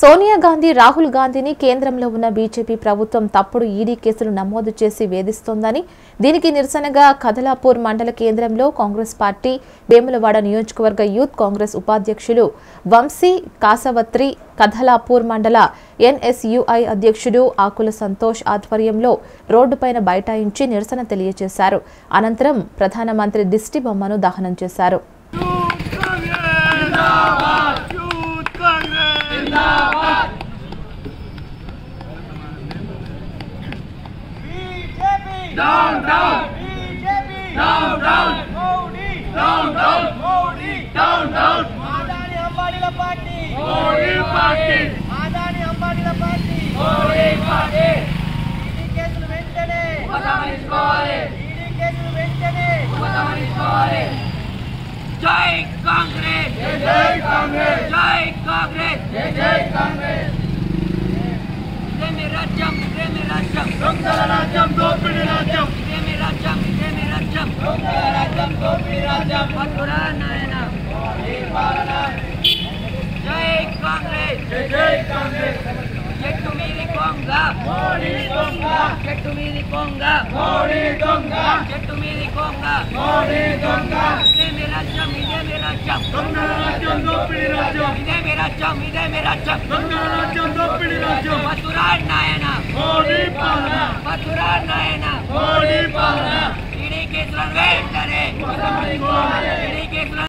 సోనియా గాంధీ రాహుల్ గాంధీని కేంద్రంలో ఉన్న బీజేపీ ప్రభుత్వం తప్పుడు ఈడీ కేసులు నమోదు చేసి వేధిస్తోందని దీనికి నిరసనగా కదలాపూర్ మండల కేంద్రంలో కాంగ్రెస్ పార్టీ వేములవాడ నియోజకవర్గ యూత్ కాంగ్రెస్ ఉపాధ్యక్షులు వంశీ కాసవత్రి కథలాపూర్ మండల ఎన్ఎస్యుఐ అధ్యక్షుడు ఆకుల సంతోష్ ఆధ్వర్యంలో రోడ్డుపైన బైఠాయించి నిరసన తెలియజేశారు. అనంతరం ప్రధానమంత్రి దిష్టి బొమ్మను దహనం చేశారు. BJP down down BJP down down Modi down down Modi down down Adani అంబానీల party Modi party Adani అంబానీల party Modi party ED కేసులు వెంటనే ఉపసంహరించుకోవాలి ఈడీ కేసులు వెంటనే ఉపసంహరించుకోవాలి రాజ్యం మధురా నాయన జై కాంగ్రెస్ జై కాంగ్రెస్ చెట్టు మీది కొంగ మోడీ దొంగ చెట్టు మీది కొంగ మోడీ దొంగ చెట్టు మీది కొంగ మోడీ దొంగ ఇదేమి రాజ్యం ఇదేమి రాజ్యం దొంగల రాజ్యం దోపిడీ రాజ్యం ఇదేమి రాజ్యం ఇదేమి రాజ్యం దొంగల రాజ్యం దోపిడీ రాజ్యం మధురా నాయన మోడీ పాలన మధురా నాయన మోడీ పాలన ఈడీ కేసులను వెంటనే ఈడీ కేసులను